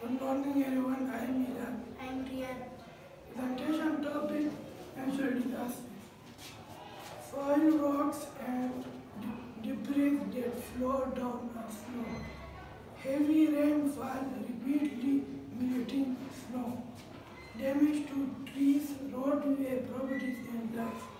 Good morning everyone, I am Miran. I am Riyan. Presentation topic natural disaster. Soil rocks and debris that flow down a slope. Heavy rainfall repeatedly melting snow. Damage to trees, roadway, properties and life.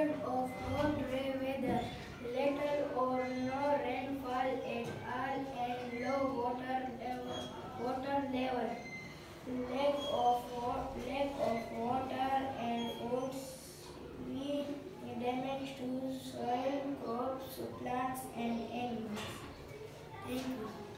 Of hot dry weather, little or no rainfall at all and low water level, water level. Lack of lack of water and woods will damage to soil, crops, plants and animals. Thank you.